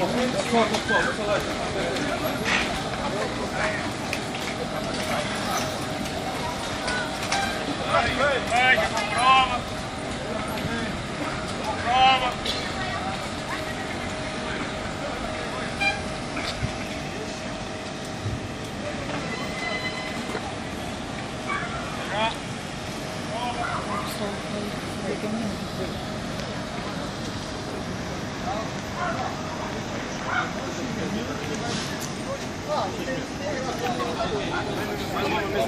Vai, prova. すごい。